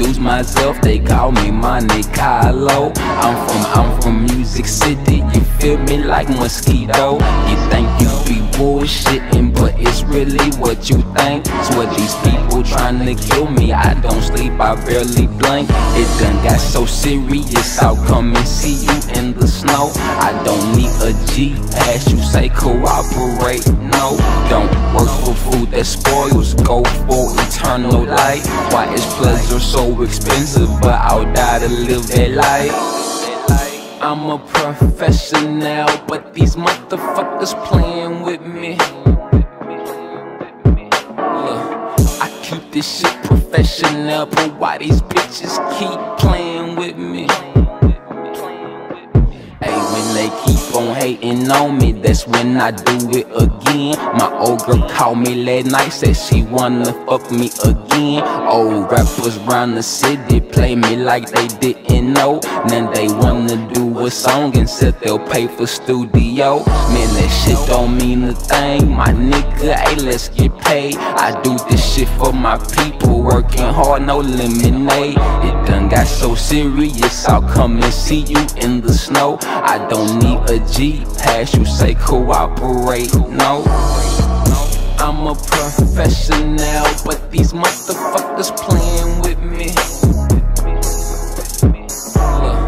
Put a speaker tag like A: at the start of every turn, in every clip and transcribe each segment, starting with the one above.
A: Introduce myself. They call me Montey Kaloh. I'm from I'm from Music City. You feel me like mosquito? You think you be bullshitting, but it's really what you think. Swear these people trying to kill me. I don't sleep, I barely blink. It done got so serious. I'll come and see you in the snow. I don't need a G pass. You say cooperate. No, don't work for food that spoils. Go for eternal life. Why is pleasure so expensive? But I'll die to live that life. I'm a professional, but these motherfuckers playing with me. Look, I keep this shit professional, but why these bitches keep playing with me? They keep on hating on me, that's when I do it again. My old girl called me last night, said she wanna fuck me again. Old rappers round the city play me like they didn't know. Now they wanna do a song and said they'll pay for studio. Man, that shit don't mean a thing. My nigga, hey, let's get paid. I do this shit for my people, working hard, no lemonade. It done got so serious, I'll come and see you in the snow. I don't need a G pass, you say cooperate, no. I'm a professional, but these motherfuckers playing with me. Look,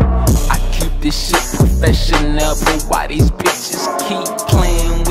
A: I keep this shit professional, but why these bitches keep playing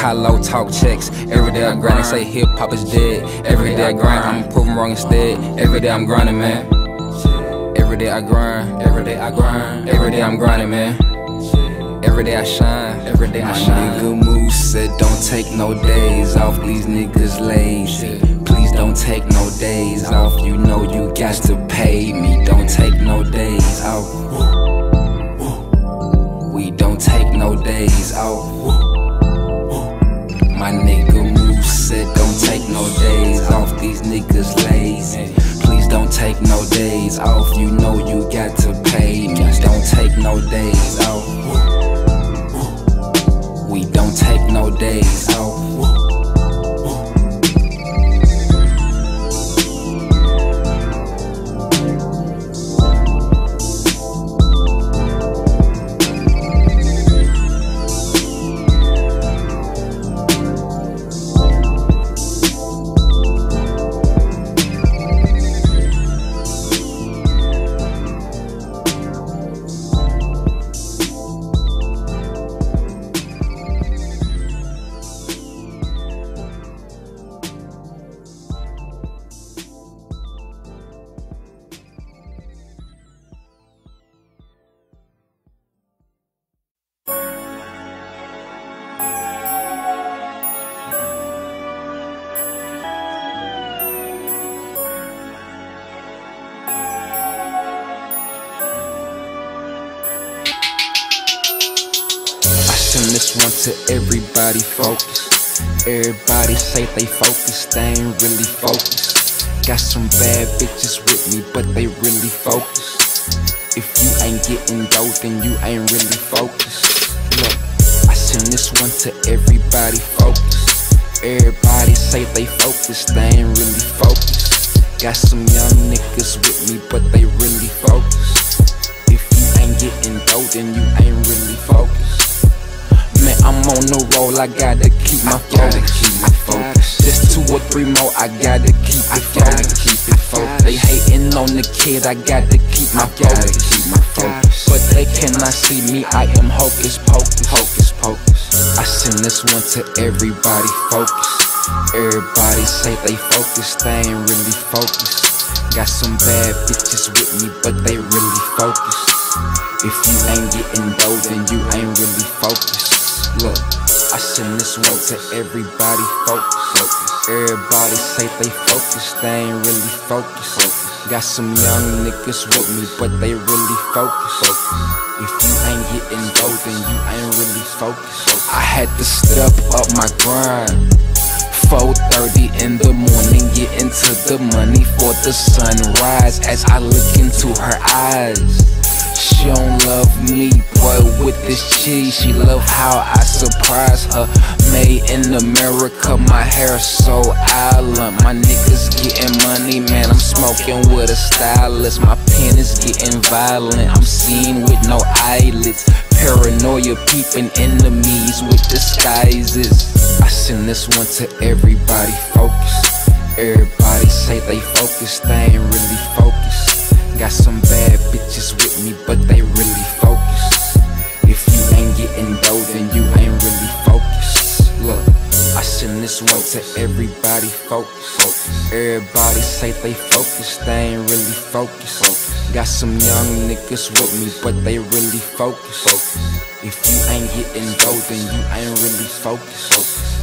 A: I grind, talk checks. Every day I grind, they say hip hop is dead. Every day I grind, I'ma prove 'em wrong instead. Every day I'm grinding, man. Every day I grind, every day I grind, every day I'm grinding, man. Every day I shine, every day I shine. My nigga Moose said don't take no days off, these niggas lazy. Please don't take no days off, you know you got to pay me. Don't take no days off. We don't take no days off. Take no days off, you know you got to pay me. Don't take no days off. We don't take no days off. Focused, they ain't really focused. Got some young niggas with me, but they really focused. If you ain't getting dope, then you ain't really focused. Man, I'm on the roll, I gotta keep my focus. Keep my focus. Just two or three more, I gotta keep it focused. Keep it focused. They hating on the kid, I gotta keep my focus. Keep my focus. But they cannot see me, I am hocus pocus. Hocus pocus. I send this one to everybody focus. Everybody say they focused, they ain't really focused. Got some bad bitches with me, but they really focused. If you ain't getting dough, then you ain't really focused. Look, I send this one to everybody focus. Everybody say they focused, they ain't really focused. Got some young niggas with me, but they really focused. If you ain't getting dough, then you ain't really focused. I had to step up my grind. 4.30 in the morning, get into the money for the sunrise As I look into her eyes. She don't love me, boy, with this cheese. She love how I surprise her. Made in America, my hair so island. My niggas getting money, man, I'm smoking with a stylist. My pen is getting violent, I'm seeing with no eyelids Paranoia peeping enemies with disguises I send this one to everybody focus. Everybody say they focused, they ain't really focused. Got some bad bitches with me, but they really focused. If you ain't getting dough, then you ain't really focused. Look, I send this one to everybody focus. Everybody say they focused, they ain't really focused. Got some young niggas with me, but they really focus. If you ain't getting dough, then you ain't really focused.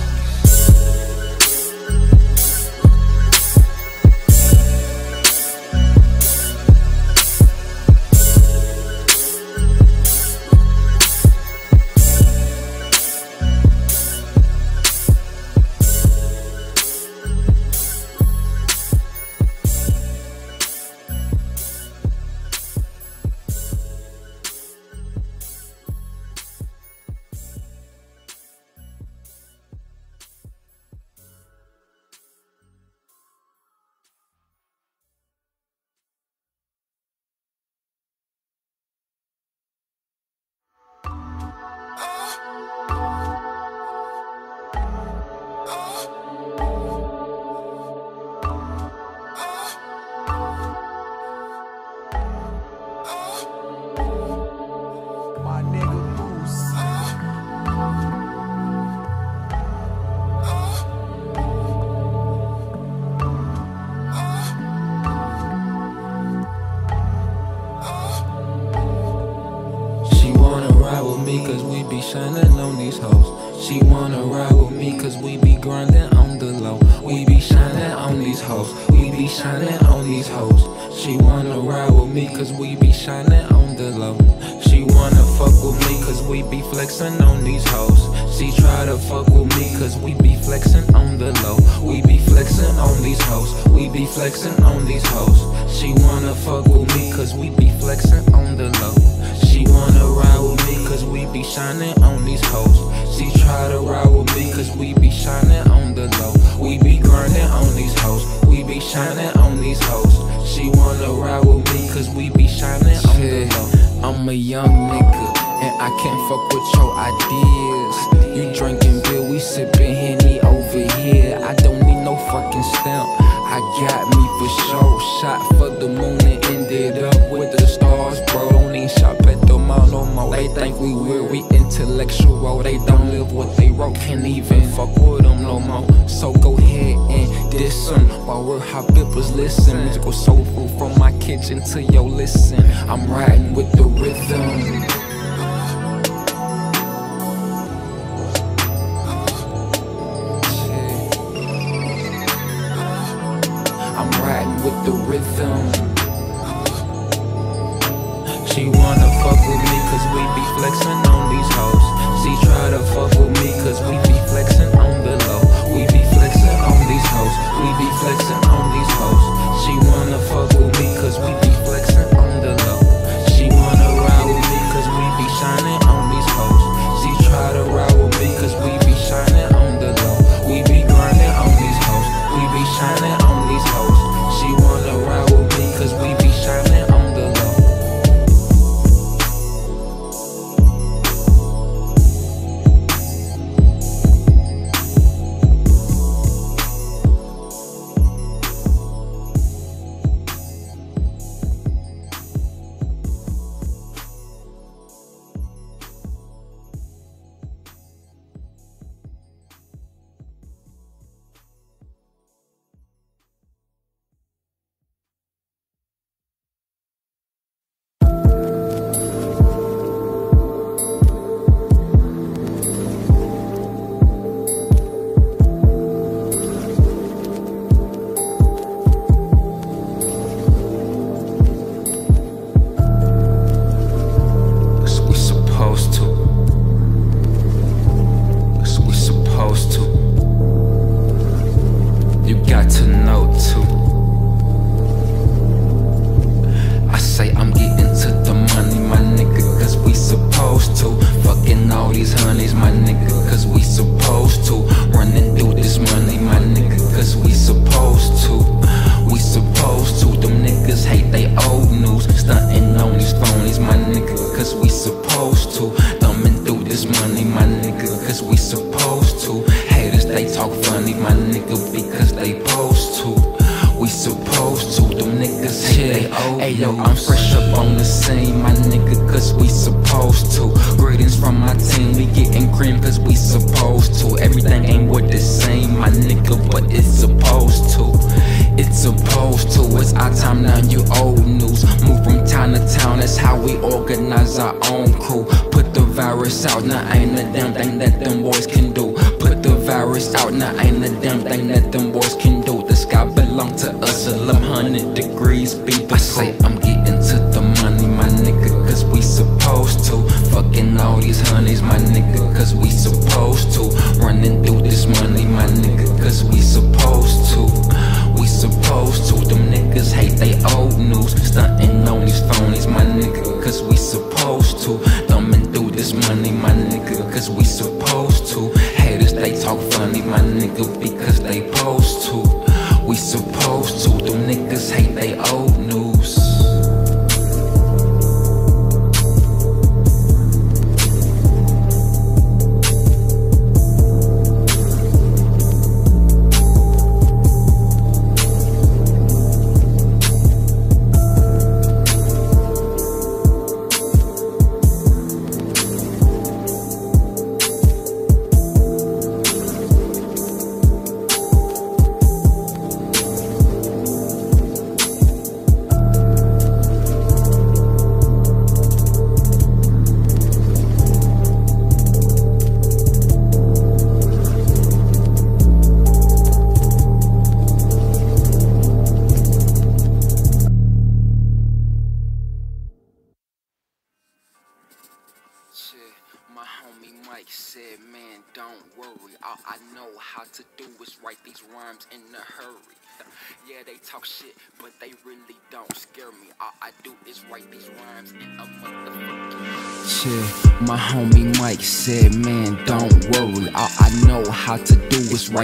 A: We supposed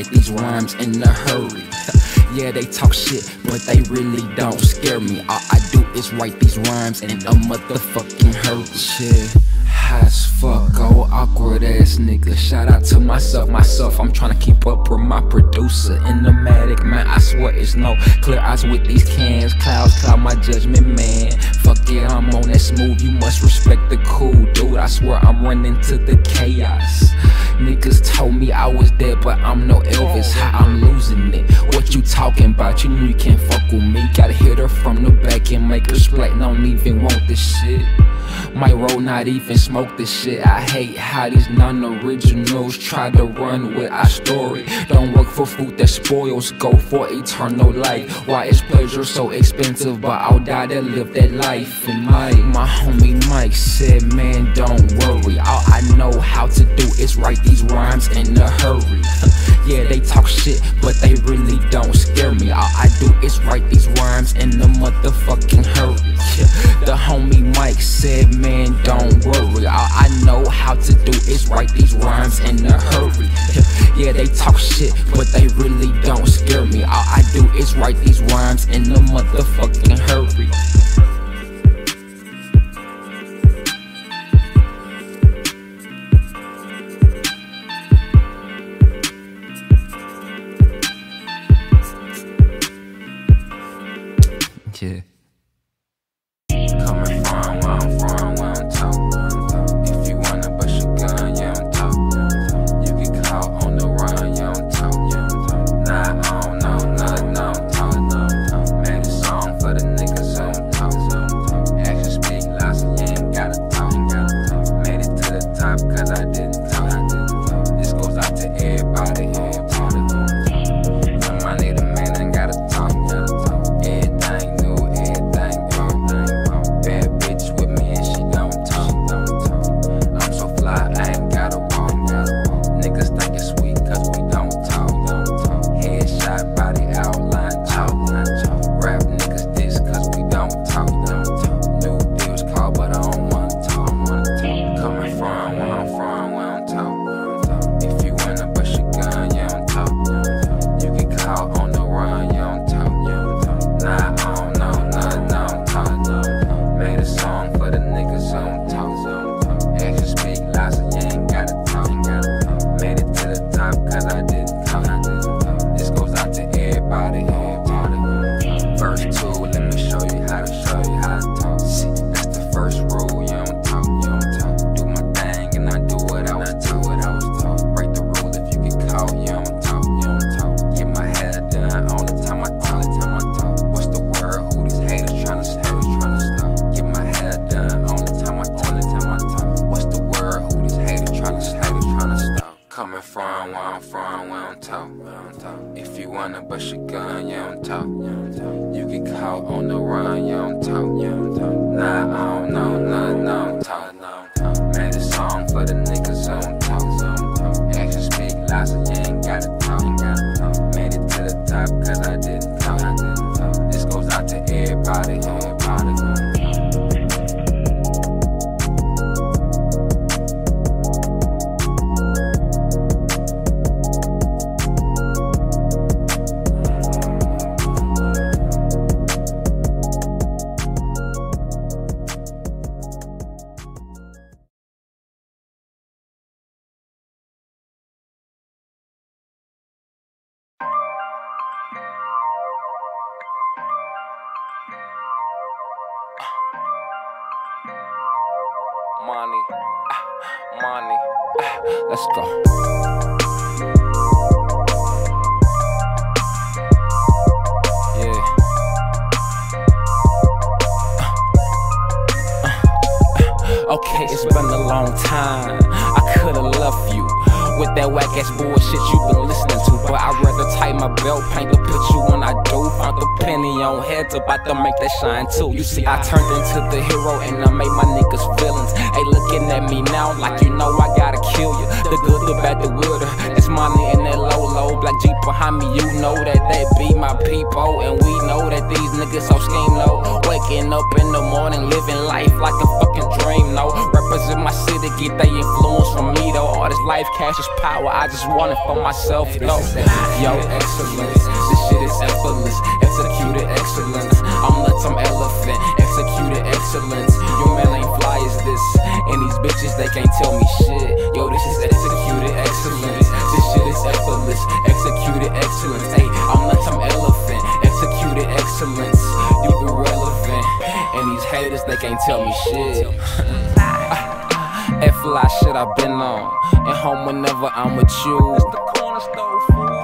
A: write these rhymes in a hurry. Yeah, they talk shit, but they really don't scare me. All I do is write these rhymes in a motherfucking hurry. Shit high as fuck, oh awkward ass nigga. Shout out to myself, myself. I'm trying to keep up with my producer. In the matic, man, I swear it's no clear eyes with these cans. Clouds cloud my judgment, man. Fuck yeah, I'm on that smooth. You must respect the cool dude. I swear I'm running to the chaos. Niggas told me I was dead, but I'm no Elvis. I'm losing it. What you talking about? You know you can't fuck with me. Gotta hit her from the back and make her splat. Don't even want this shit. Might roll, not even smoke this shit. I hate how these non-originals try to run with our story. Don't work for food that spoils, go for eternal life. Why is pleasure so expensive? But I'll die to live that life. And my my homie Mike said, man, don't worry. All I know how to do is write these rhymes in a hurry. Yeah, they talk shit, but they really don't scare me. All I do is write these rhymes in a motherfucking hurry. The homie Mike said, man, don't worry. All I know how to do is write these rhymes in a hurry. Yeah, they talk shit, but they really don't scare me. All I do is write these rhymes in a motherfucking hurry. Myself, though. Yo, excellence, this shit is effortless. Executed excellence. I'm the some Elephant, executed excellence. Your man ain't fly as this. And these bitches, they can't tell me shit. Yo, this is executed excellence. This shit is effortless, executed excellence. Hey, I'm the Tom Elephant, executed excellence. You irrelevant. And these haters, they can't tell me shit. F fly shit I've been on. And home whenever I'm with you.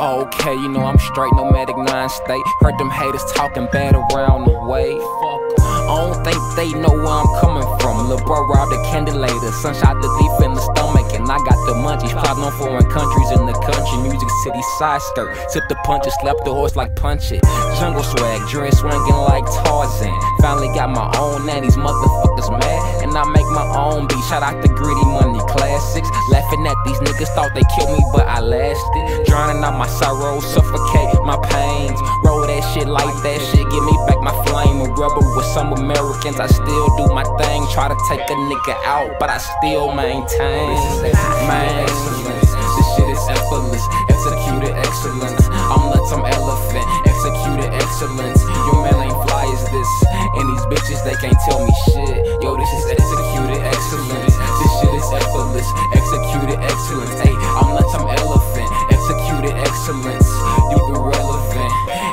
A: Oh, okay, you know I'm straight, nomadic nine state. Heard them haters talking bad around the way. I don't think they know where I'm coming from. Lil' bro robbed a candelator, sunshot the thief in the stomach, and I got the munchies. Plotting on foreign countries in the country, music city side skirt. Sip the punches, slap the horse like punch it. Jungle swag, dress swinging like Tarzan. Finally got my own, these motherfuckers mad. And I make my own beat. Shout out to Gritty Money Classics. Laughing at these niggas, thought they killed me, but I lasted. Drowning out my sorrows, suffocate my pains. Roll that shit like that shit, give me back my flame. A rebel with some Americans, I still do my thing. Try to take a nigga out, but I still maintain. This Man, this shit is effortless, executed excellence. I'm the some Elephant, executed excellence. Your man ain't fly as this, and these bitches they can't tell me shit. Yo, this is executed excellence. This shit is effortless, executed excellence. Hey, I'm the Tom Elephant, executed excellence.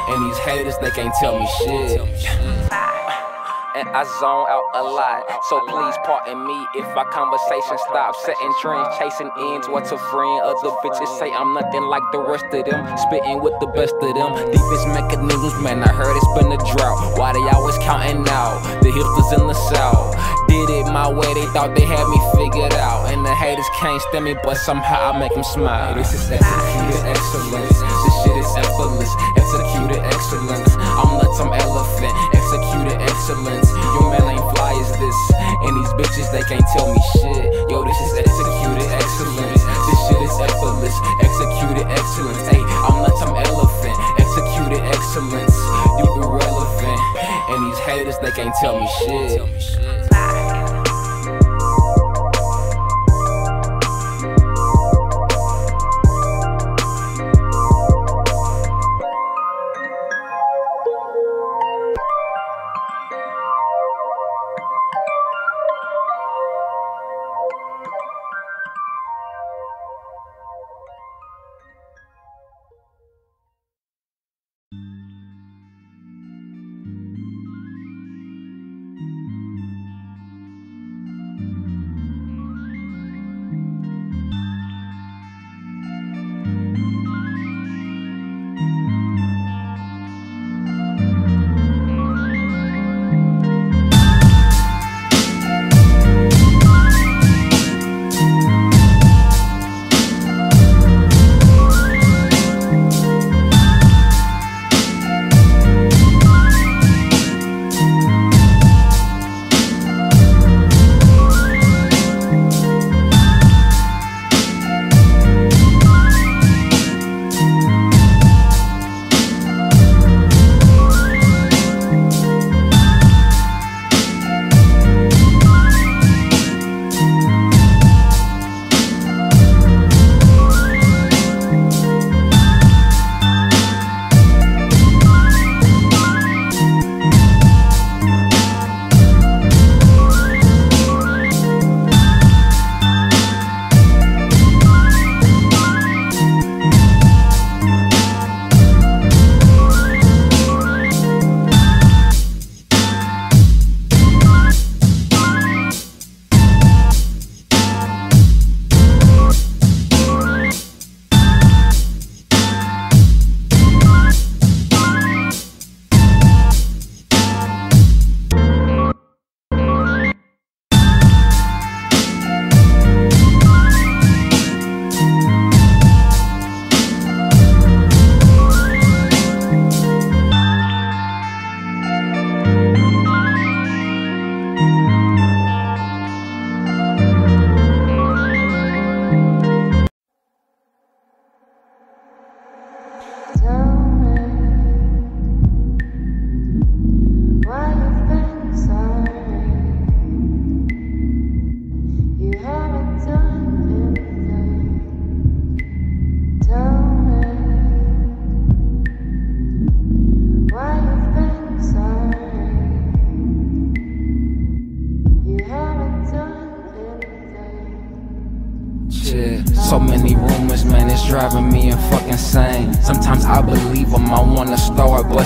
A: And these haters they can't tell me shit. And I zone out a lot. So please pardon me if my conversation stops. Setting trends, chasing ends. What's a friend? Other bitches say I'm nothing like the rest of them. Spitting with the best of them. Deepest mechanisms, man. I heard it's been a drought. Why they always counting out? The hipsters in the south. Did it my way, they thought they had me figured out. And the haters can't stand me, but somehow I make them smile. This is excellence. Effortless. Executed excellence. I'm the Tom Elephant. Executed excellence. Your man ain't fly as this. And these bitches, they can't tell me shit. Yo, this is executed excellence. This shit is effortless. Executed excellence. Hey, I'm the some Elephant. Executed excellence. You irrelevant. And these haters, they can't tell me shit.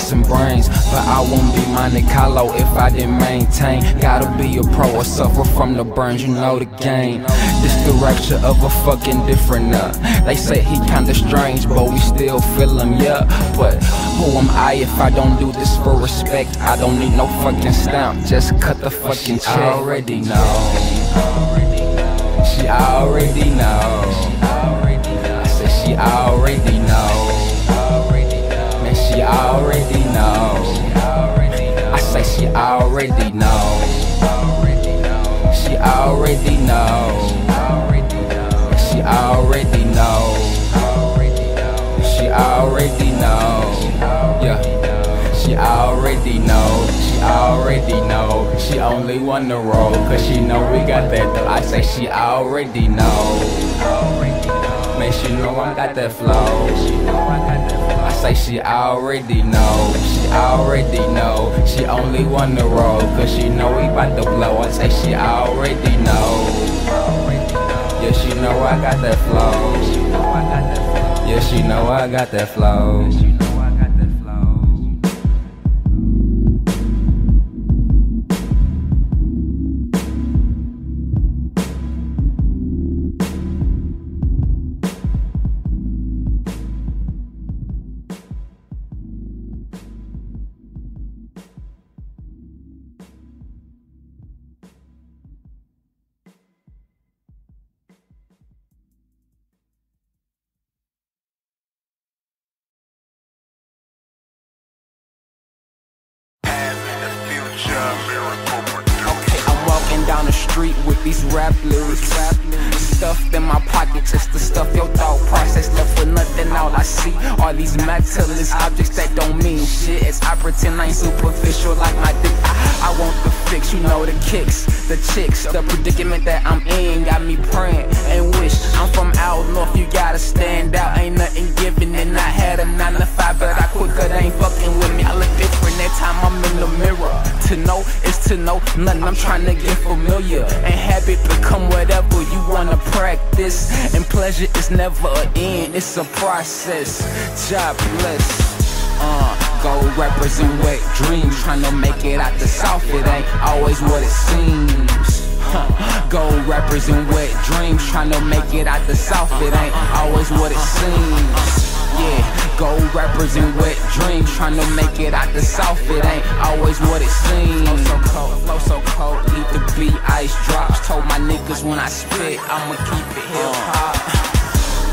A: Busting brains. But I won't be Montey Kaloh if I didn't maintain. Gotta be a pro or suffer from the burns, you know the game. This direction of a fucking different uh. They say he kinda strange, but we still feel him, yeah. But who am I if I don't do this for respect? I don't need no fucking stamp, just cut the fucking check. I already know. She already know. I said she already know. Man, she already already know. She already know. She already know. She already know. Yeah. She already know. She already know. She only wanna roll cause she know we got that. I say she already know. Man, she know I got that flow. Say she already know. She already know. She only wanna roll cause she know we bout to blow. I say she already know. Yeah, she know I got that flow. Yeah, she know I got that flow. These rap lyrics. Stuffed in my pocket just to stuff your thought process. Left with nothing, all I see are these materialist objects that don't mean shit. As I pretend I ain't superficial like my dick. I, I want the fix, you know the kicks, the chicks, the predicament that I'm in got me praying and wish. I'm from out north, you gotta stand out. Ain't nothing given, and I had a nine to five, but I quit 'cause they ain't fucking with me. I look different that time I'm in the mirror. To know is to know nothing. I'm trying to get familiar and habit become whatever you wanna practice. And pleasure is never an end, it's a process. Job bless. Uh, go represent wet dreams, tryna make it out the south. It ain't always what it seems. Huh. Go represent wet dreams, tryna make it out the south. It ain't always what it seems. Yeah, go represent wet dreams, tryna make it out the south. It ain't always what it seems. Flow so cold, flow so cold, leave the beat ice drops. Told my niggas when I spit, I'ma keep it hip hop.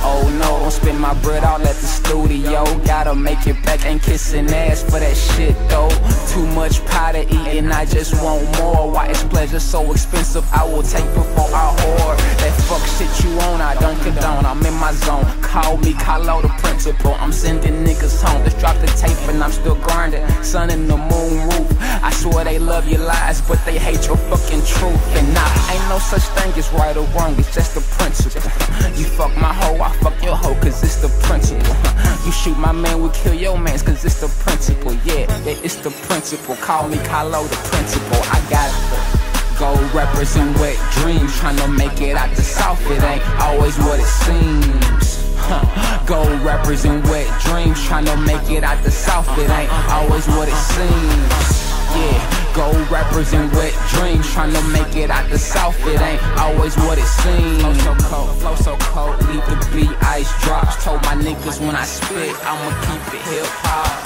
A: Oh no, don't spend my bread all at the studio. Gotta make it back, ain't kissing ass for that shit though. Too much pie to eat and I just want more. Why is pleasure so expensive? I will take before I hoard. That fuck shit you on, I don't condone. I'm in my zone. Call me Kaloh the principal. I'm sending niggas home. Just drop the tape and I'm still grinding. Sun in the moon roof. I swear they love your lies, but they hate your fucking truth. And nah, ain't no such thing as right or wrong. It's just the principle. You fuck my hoe, I fuck your hoe, cause it's the principle. You shoot my man, we kill your mans, cause it's the principle. Yeah, it's the principle. Call me Kaloh the principal. I got it. Go represent wet dreams, tryna make it out the south. It ain't always what it seems. Huh. Go represent wet dreams, tryna make it out the south. It ain't always what it seems. Yeah, go represent wet dreams, tryna make it out the south. It ain't always what it seems. Flow so cold, flow so cold, leave the beat ice drops. Told my niggas when I spit, I'ma keep it hip hop.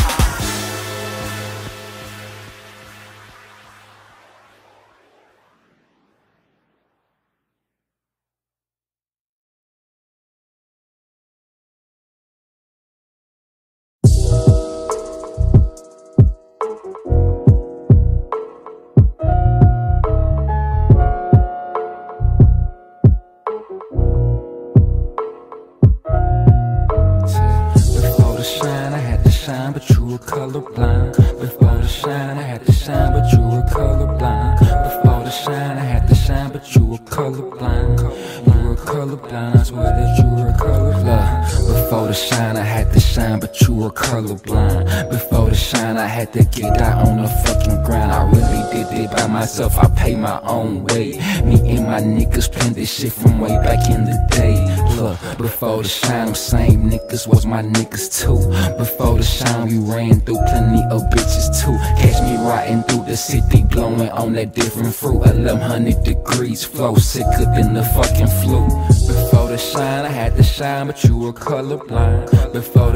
A: Different fruit. 1100 degrees, flow sicker than the fucking flu. Before the shine, I had to shine, but you were colorblind.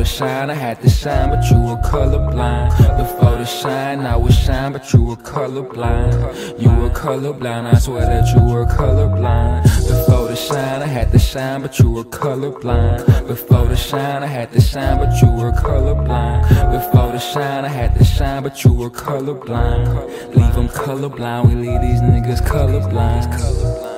A: The shine, I had to shine, but you were colorblind. Before the shine, I was shine, but you were colorblind. You were colorblind, I swear that you were colorblind. Before the shine, I had to shine, but you were colorblind. Before the shine, I had to shine, but you were colorblind. Before the shine, I had to shine, but you were colorblind. Leave them colorblind, we leave these niggas colorblind.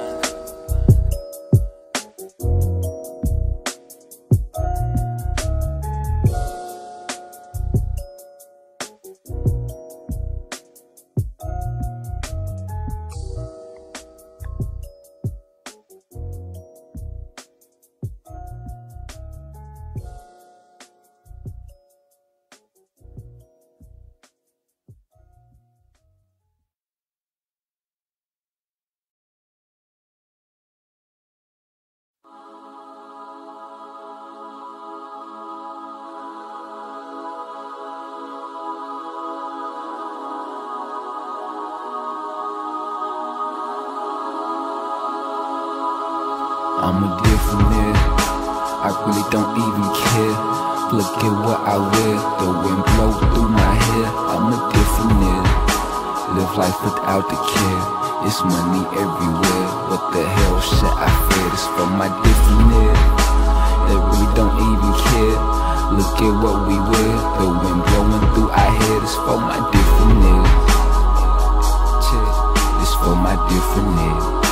A: I'm a different nigga. I really don't even care. Look at what I wear. The wind blow through my hair. I'm a different nigga. Live life without the care. It's money everywhere. What the hell shit I fear? This for my different nigga. They really don't even care. Look at what we wear. The wind blowing through our hair. This for my different. Check. This for my different nigga.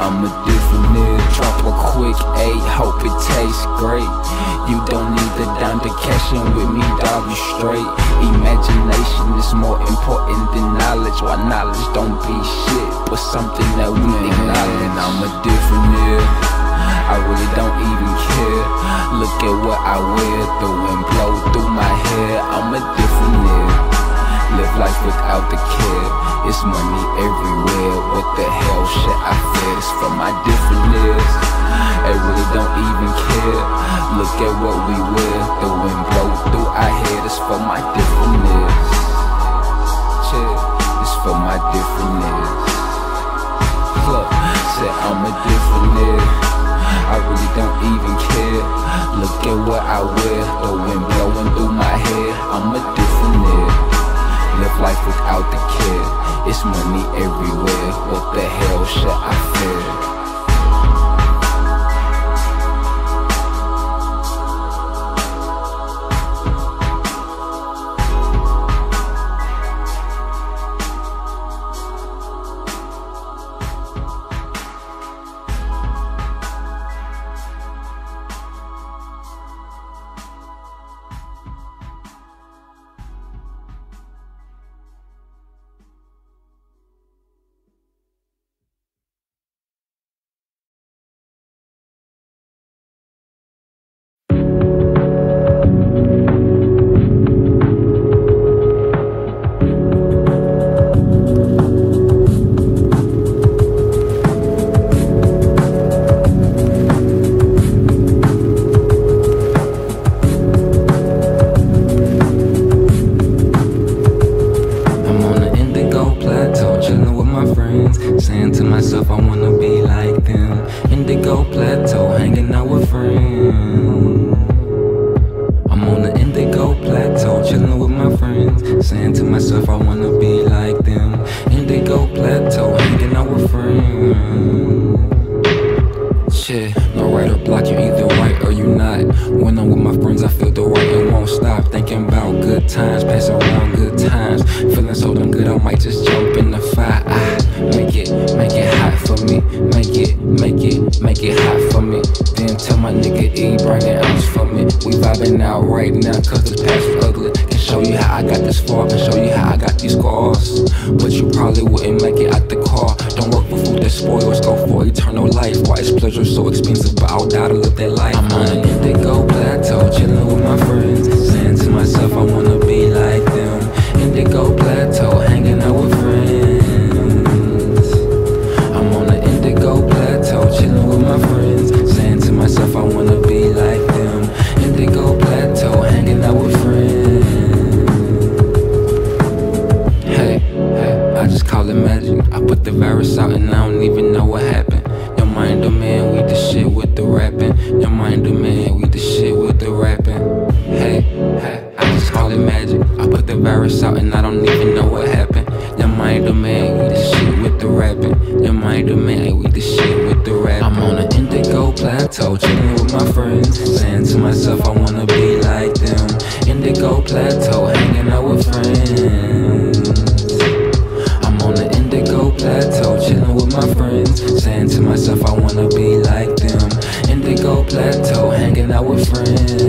A: I'm a different nigga. Drop a quick eight, hope it tastes great. You don't need the dime to cash in with me, dog. You straight. Imagination is more important than knowledge. Why knowledge don't be shit, but something that we acknowledge. I'm a different nigga. I really don't even care. Look at what I wear, the wind blow through my hair. I'm a different nigga. Live life without the care. It's money everywhere. What the hell shit I fear? For my different niggas. They really don't even care. Look at what we wear. The wind blow through our hair. It's for my different niggas. Check. It's for my different niggas. Look, said I'm a different nigga. I really don't even care. Look at what I wear. The wind blowing through my hair. I'm a different nigga. Live life without the care. It's money everywhere. What the hell should I fear? plateau, hanging out with friends. I'm on the indigo plateau, chilling with my friends. Saying to myself, I wanna be like them. Indigo plateau, hanging out with friends.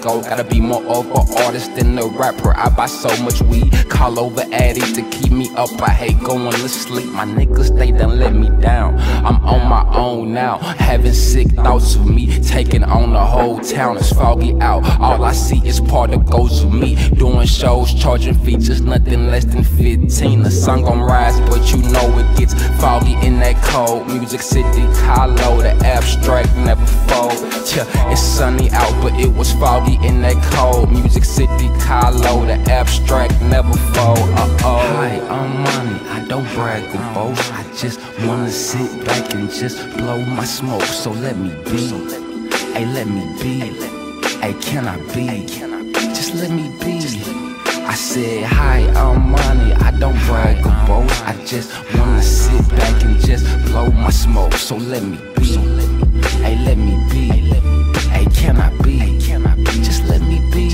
B: Go.
C: Gotta be
A: more of an artist than a rapper. I buy so much weed. Call over Addy to keep me up. I hate going to sleep. My niggas, they done let me down. I'm on my own now. Having sick thoughts of me. Taking on the whole town. It's foggy out. All I see is part of me. Doing shows, charging features, nothing less than 15. The sun gon' rise, but you know it gets foggy in that cold. Music City, Kaloh, the abstract never fold. Yeah, it's sunny out, but it was foggy in that cold. Music City, Kaloh, the abstract never fold. Uh oh. Hi, I'm money. I don't brag or boast. I just wanna sit back and just blow my smoke. So let me be. Hey, let me be. Hey, can I be? Just let me be. I said, hi, I'm money. I don't brag or boast. I just wanna sit back and just blow my smoke. So let me be. Hey, let me be. Hey, can I be? Just let me be.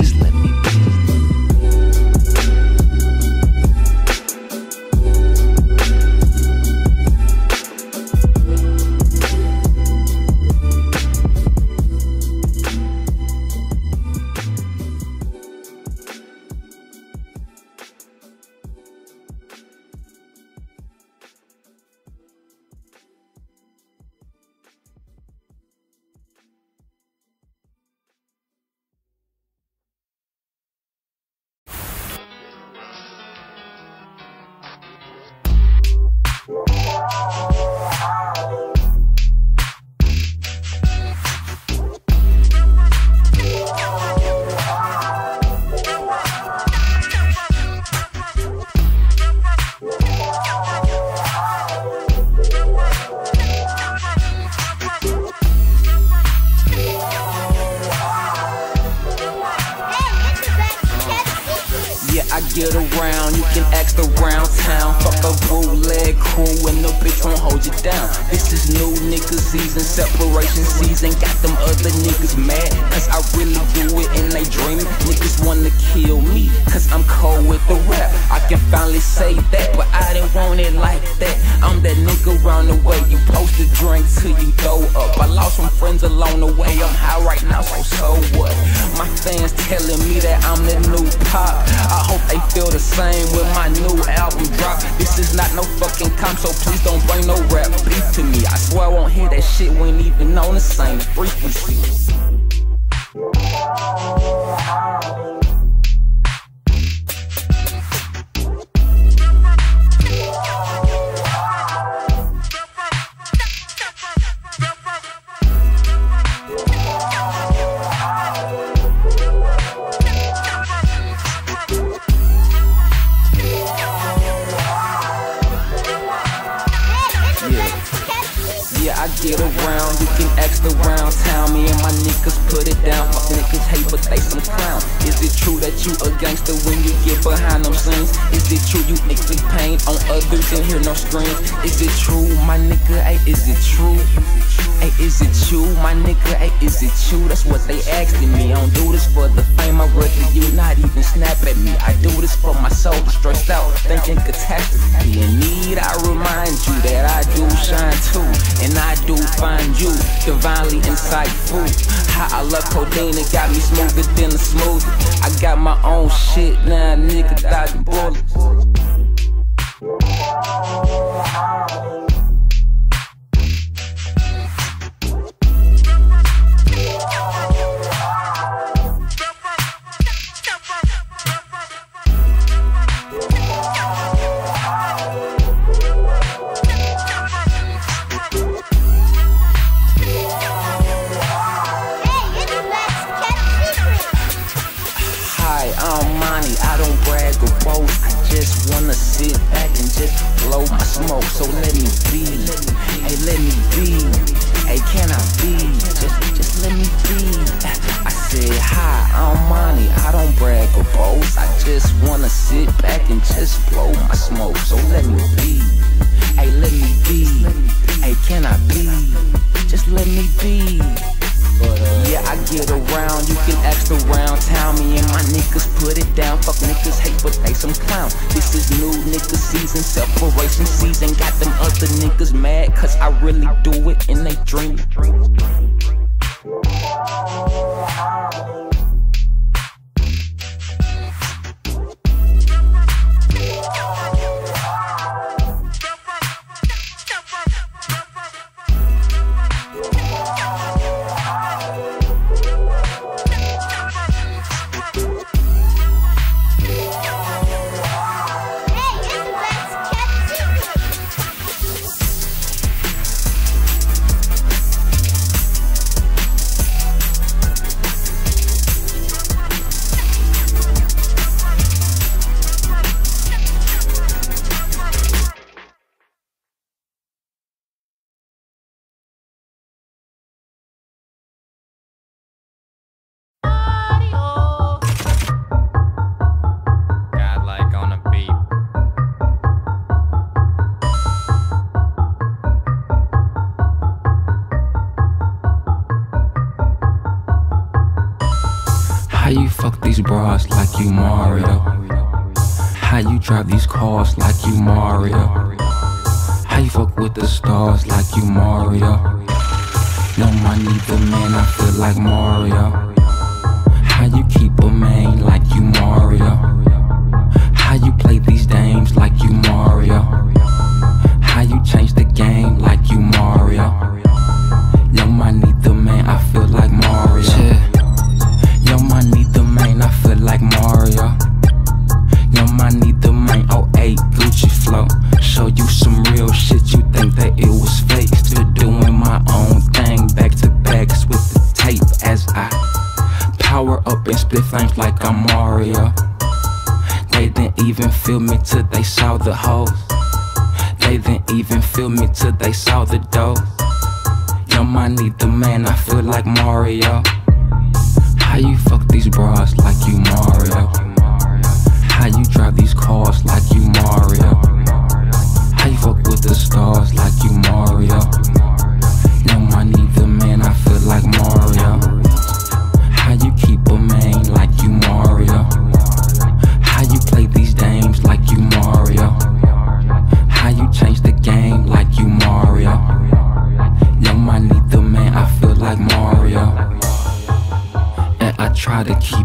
A: Get around, you can ask around town. Me and my niggas put it down. Fuck niggas hate, but they some clown. Is it true that you a gangster when you get behind them scenes? Is it true you inflict pain on others and hear no screams? Is it true, my nigga? Hey, is it true? Hey, is it you, my nigga? Hey, is it you? That's what they asking me. I don't do this for the fame. I rather you not even snap at me. I do this for my soul, stressed out, thinking catastrophe. In need, I remind you that I do shine too, and I do find you divinely insightful. How I love codeine, it got me smoother than the smooth. I got my own shit now, nigga, dodging bullets. Blow my smoke. So let me be, hey, let me be, hey, can I be? Just, just let me be. I said hi, I'm money, I don't brag or boast. I just wanna sit back and just blow my smoke. So let me be, hey, let me be, hey, can I be? Just let me be. Yeah, I get around, you can ask around town. Me and my niggas put it down. Fuck niggas hate, but they some clown. This is new nigga season, separation season. Got them other niggas mad, cause I really do it in they dream.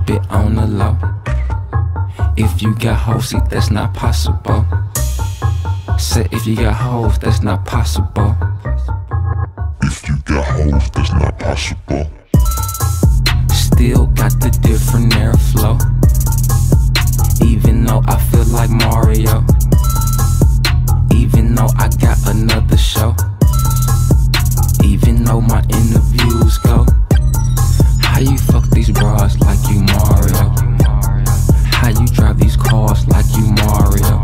D: Keep it on the low. If you got hoes, see, that's not possible. Say if you got hoes, that's not possible.
E: If you got hoes, that's not possible.
D: Still got the different airflow. Even though I feel like Mario. Even though I got another show. Even though my interviews go. How you fuck these bras like you Mario? How you drive these cars like you Mario?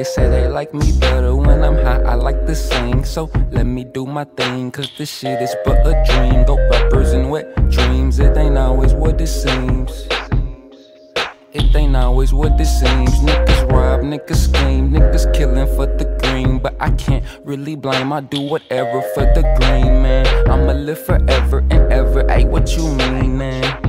A: They say they like me better when I'm high. I like to sing, so let me do my thing. Cause this shit is but a dream. Go rappers and wet dreams. It ain't always what it seems. It ain't always what it seems. Niggas rob, niggas scheme, niggas killing for the green. But I can't really blame. I do whatever for the green, man. I'ma live forever and ever. Ay, what you mean, man?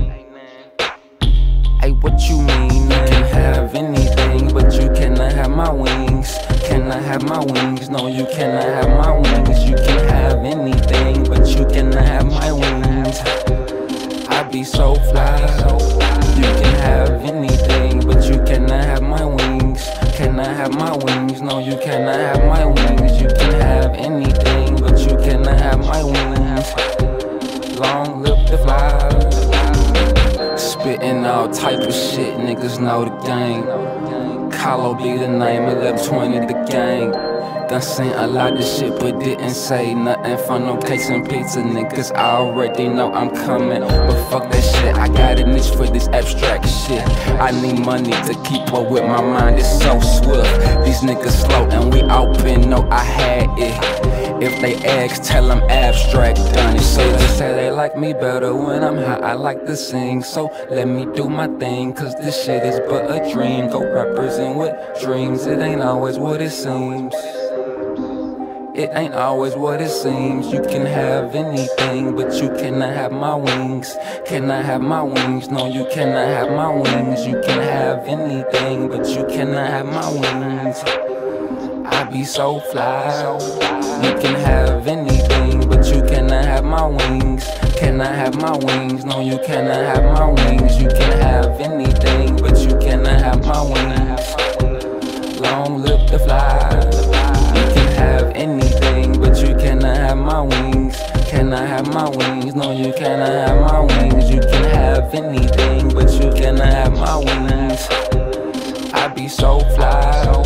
A: Wings. No, you cannot have my wings. You can have anything, but you cannot have my wings. I be so fly. You can have anything, but you cannot have my wings. Cannot have my wings. No, you cannot have my wings. You can have anything, but you cannot have my wings. Long live the fly. Spitting all type of shit, niggas know the game. Kaloh be the name, 1120 the gang. Done seen a lot of shit, but didn't say nothing for no cakes and pizza. Niggas I already know I'm coming. But fuck that shit, I got a niche for this abstract shit. I need money to keep up with my mind, it's so swift. These niggas slow and we open, know I had it. If they ask, tell them abstract done it. So they say they like me better when I'm high. I like to sing, so let me do my thing. Cause this shit is but a dream. Go represent with dreams. It ain't always what it seems. It ain't always what it seems. You can have anything, but you cannot have my wings. Cannot have my wings. No, you cannot have my wings. You can have anything, but you cannot have my wings. I be so fly. You can have anything, but you cannot have my wings. Cannot have my wings, no, you cannot have my wings. You can have anything, but you cannot have my wings. Long live the fly. Have anything, but you cannot have my wings. Cannot have my wings, no, you cannot have my wings. You can have anything, but you cannot have my wings. I be so fly. So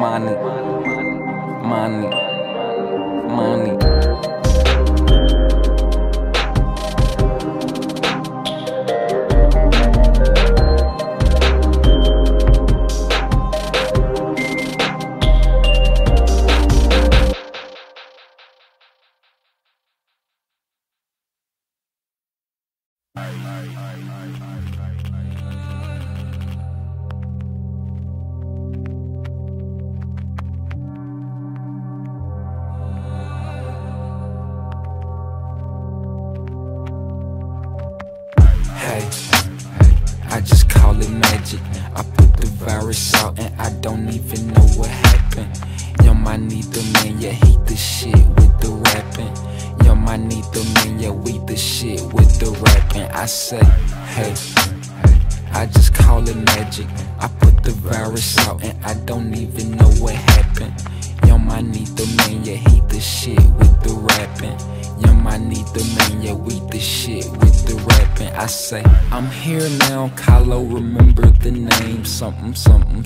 A: money, money.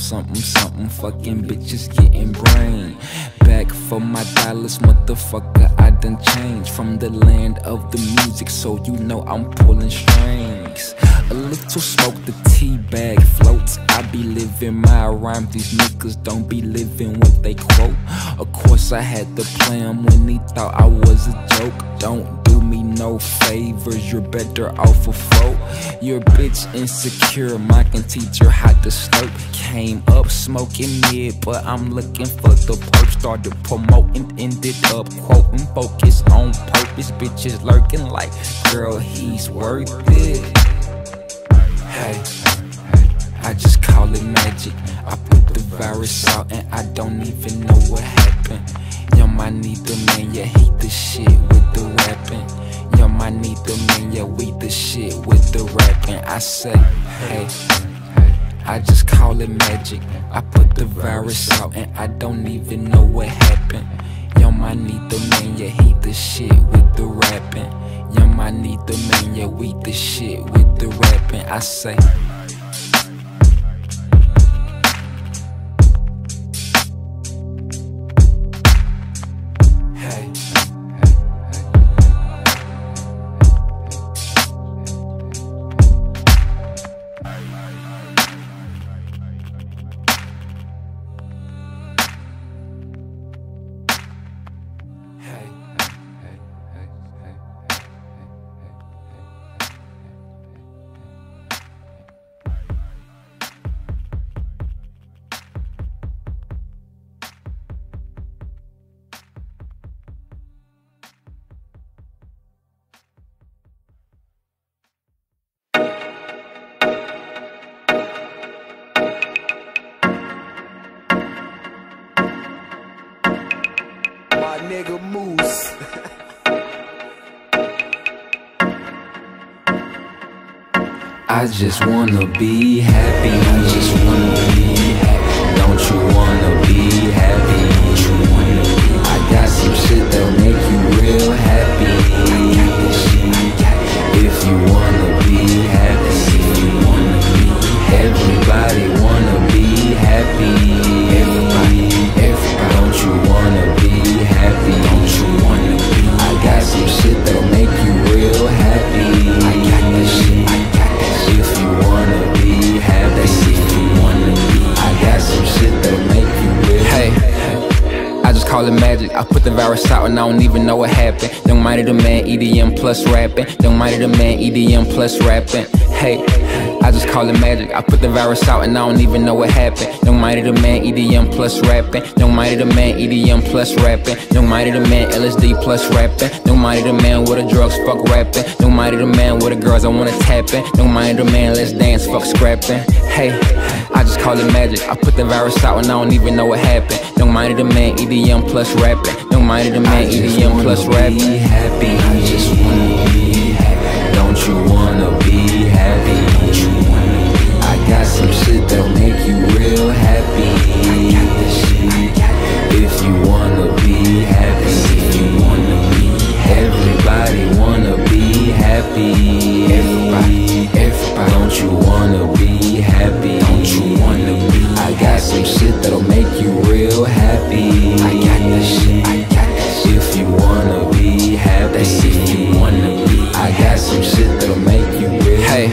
A: Something, something. Fucking bitches getting brain. Back for my dollars, motherfucker, I done changed from the land of the music, so you know I'm pulling strings. A little smoke, the tea bag floats. I be living my rhyme, these niggas don't be living what they quote. Of course, I had to play him when he thought I was a joke. Don't no favors, you're better off a foe. Your bitch insecure, my can teach her how to slurp. Came up smoking mid, but I'm looking for the perp. Started promoting, ended up quoting, focus on purpose. Bitches lurking like, girl, he's worth it. Hey, I just call it magic. I put the virus out and I don't even know what happened. Yo, my need the man, yeah, he the shit the rapping. Yo, my need the man, yeah, we the shit with the rapping. I say, hey, I just call it magic. I put the virus out and I don't even know what happened. Yo, my need the man, yeah, he the shit with the rapping. Yo, my need the man, yeah, we the shit with the rapping. I say, I just wanna be happy. I just wanna be happy. Don't you wanna I put the virus out and I don't even know what happened. Young mighty the man, EDM plus rapping. Young mighty the man, EDM plus rapping. Hey, I just call it magic. I put the virus out and I don't even know what happened. Young mighty the man, EDM plus rapping. Young mighty the man, EDM plus rapping. Young mighty the man, LSD plus rapping. Young mighty the man with the drugs, fuck rapping. Young mighty the man with the girls I wanna tap in. Young mighty the man, let's dance, fuck scrapping. Hey, I just call it magic. I put the virus out and I don't even know what happened. Young mighty the man, EDM plus rapping. Young mighty the man, EDM plus rapping.
F: Happy, I just wanna shit that'll make you real happy. I got this shit. I got shit. If you wanna be happy, if you wanna be, I got some shit that'll make you real.
A: Hey,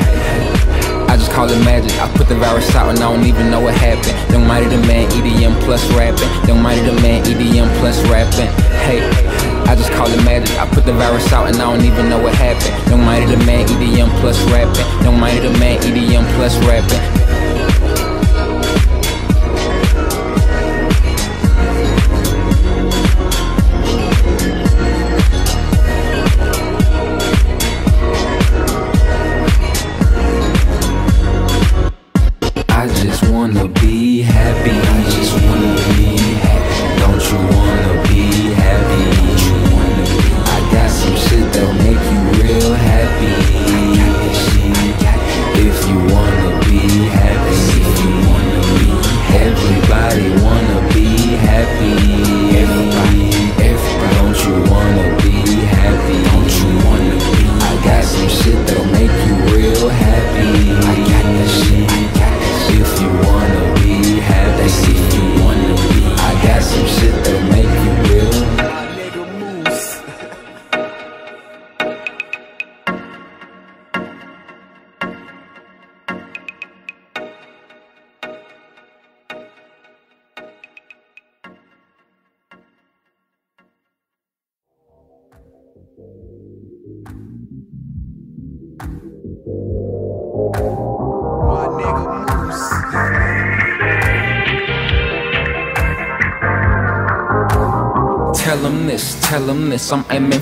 A: I just call it magic. I put the virus out and I don't even know what happened. Young mighty the man, EDM plus rapping. Young mighty the man, EDM plus rapping. Hey, I just call it magic. I put the virus out and I don't even know what happened. Young mighty the man, EDM plus rapping. Young mighty the man, EDM plus rapping. I'm aiming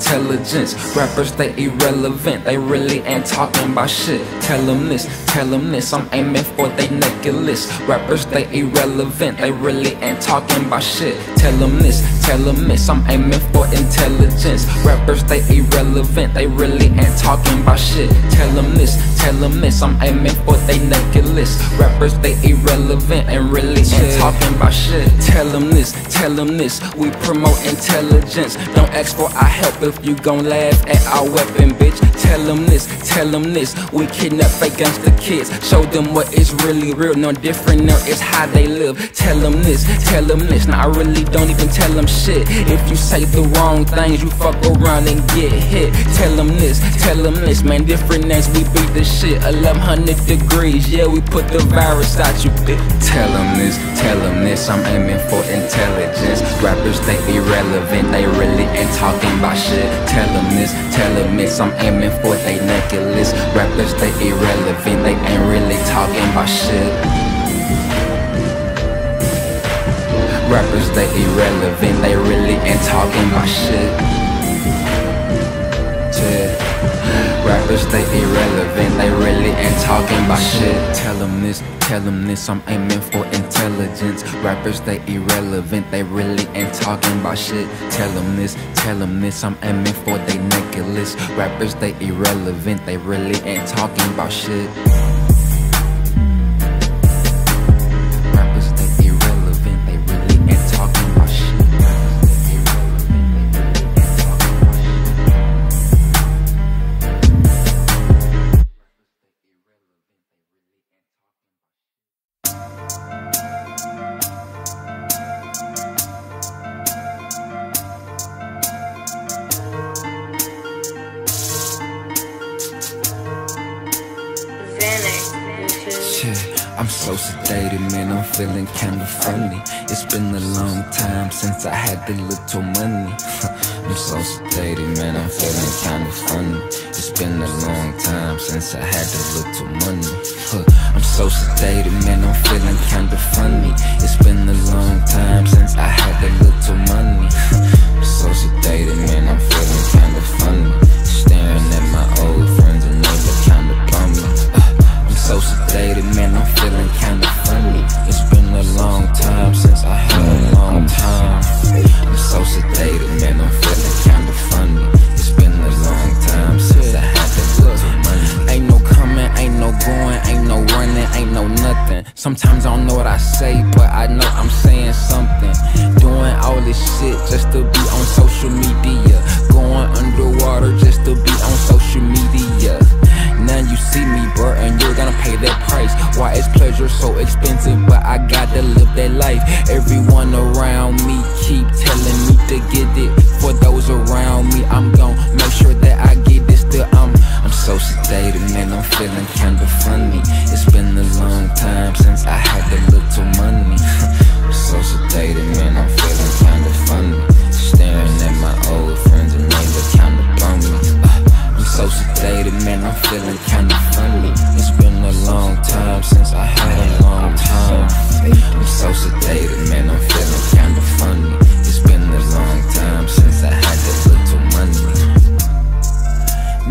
A: intelligence. Rappers, they irrelevant, they really ain't talking about shit. Tell them this, tell them this, I'm aiming for they naked list. Rappers, they irrelevant, they really ain't talking about shit. Tell them this, tell them this, I'm aiming for intelligence. Rappers, they irrelevant, they really ain't talking about shit. Tell them this, tell them this, I'm aiming for they naked list. Rappers, they irrelevant and really ain't talking about shit. Tell them this, tell them this, we promote intelligence. Don't ask for our help if you gon' laugh at our weapon, bitch. Tell them this, tell them this, we kidnap fake gangster kids. Show them what is really real, no different, no, it's how they live. Tell them this, tell them this, now I really don't even tell them shit. If you say the wrong things, you fuck around and get hit. Tell them this, tell them this, man, different as we beat the shit. 1100 degrees, yeah, we put the virus out you, bitch. Tell them this, tell them this, I'm aiming for intelligence. Rappers, they irrelevant, they really ain't talking about shit. Tell them this, tell them this, I'm aiming for they list. Rappers, they irrelevant, they ain't really talking about shit. Rappers, they irrelevant, they really ain't talking about shit. Yeah. Rappers, they irrelevant, they really ain't talking about shit. Tell them this, tell them this, I'm aiming for intelligence. Rappers, they irrelevant, they really ain't talking about shit. Tell them this, tell them this, I'm aiming for they list. Rappers, they irrelevant, they really ain't talking about shit. I had the little money. I'm so sedated, man, I'm feeling kinda funny. It's been a long time since I had the little money. I'm so sedated, man, I'm feeling kinda funny. So sedated, man. I'm feeling kinda funny. It's been a long time since I had that little money.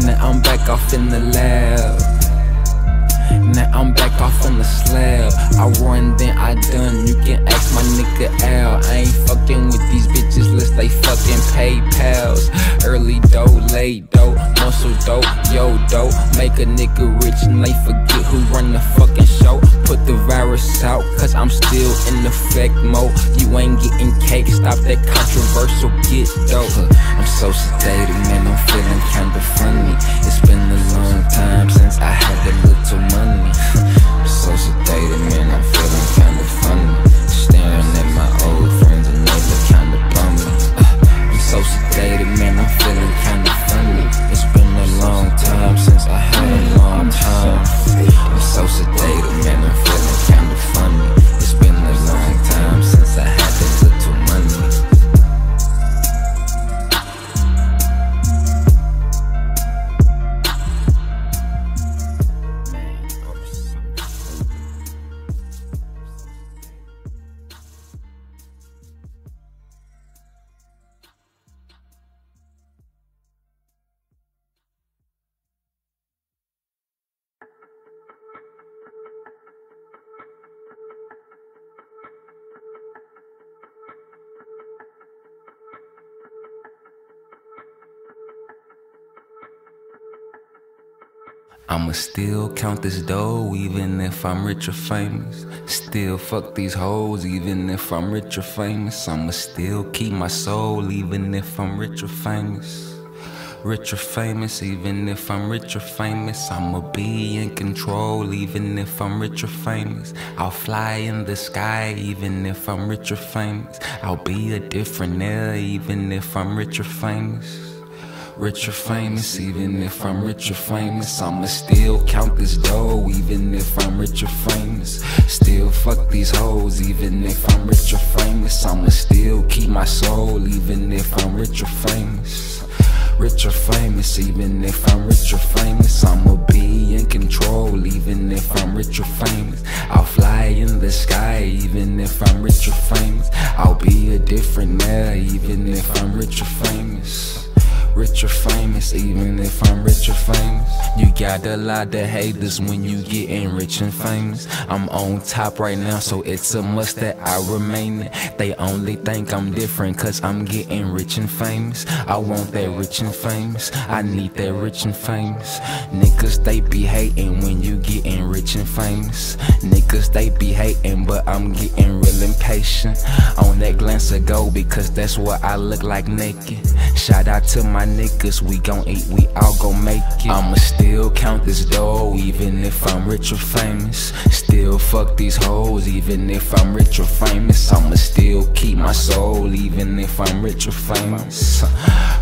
A: Now I'm back off in the lab. Now I'm back off on the slab. I run, then I done. You can ask my nigga Al. I ain't fucking with these bitches unless they fucking PayPals. Early dough, late dough, muscle dope, yo dope. Make a nigga rich and they forget out, cause I'm still in effect mode. You ain't getting cake, stop that controversial get dope. I'm so sedated, man, I'm feeling kinda funny. It's been a long time I'ma still count this dough even if I'm rich or famous. Still fuck these hoes even if I'm rich or famous. I'ma still keep my soul even if I'm rich or famous. Rich or famous, even if I'm rich or famous, I'ma be in control, even if I'm rich or famous. I'll fly in the sky, even if I'm rich or famous. I'll be a different air, even if I'm rich or famous. Rich or famous, even if I'm rich or famous, I'ma still count this dough, even if I'm rich or famous. Still fuck these hoes, even if I'm rich or famous. I'ma still keep my soul, even if I'm rich or famous. Rich or famous, even if I'm rich or famous, I'ma be in control, even if I'm rich or famous. I'll fly in the sky, even if I'm rich or famous. I'll be a different air, even if I'm rich or famous. Rich or famous, even if I'm rich or famous. You got a lot of haters when you getting rich and famous. I'm on top right now, so it's a must that I remain it. They only think I'm different cause I'm getting rich and famous. I want that rich and famous. I need that rich and famous. Niggas, they be hating when you getting rich and famous. Niggas, they be hating, but I'm getting real impatient. On that glance of gold because that's what I look like naked. Shout out to my niggas, we gon' eat, we all gon' make it. I'ma still count this dough, even if I'm rich or famous. Still fuck these hoes, even if I'm rich or famous. I'ma still keep my soul, even if I'm rich or famous.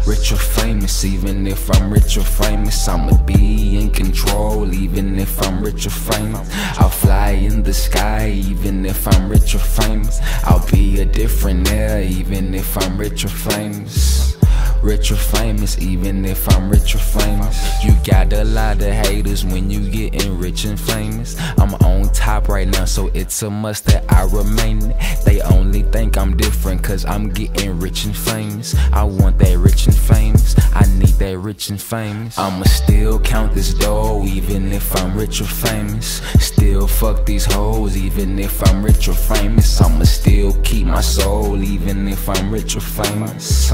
A: Rich or famous, even if I'm rich or famous. I'ma be in control, even if I'm rich or famous. I'll fly in the sky, even if I'm rich or famous. I'll be a different air, even if I'm rich or famous. Rich or famous, even if I'm rich or famous. You got a lot of haters when you getting rich and famous. I'm on top right now, so it's a must that I remain. They only think I'm different, cause I'm getting rich and famous. I want that rich and famous. I need that rich and famous. I'ma still count this dough, even if I'm rich or famous. Still fuck these hoes, even if I'm rich or famous. I'ma still keep my soul, even if I'm rich or famous.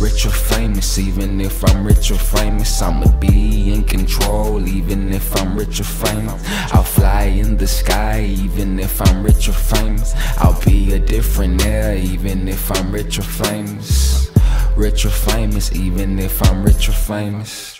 A: Rich or famous, even if I'm rich or famous. I'ma be in control, even if I'm rich or famous. I'll fly in the sky, even if I'm rich or famous. I'll be a different air, even if I'm rich or famous. Rich or famous, even if I'm rich or famous.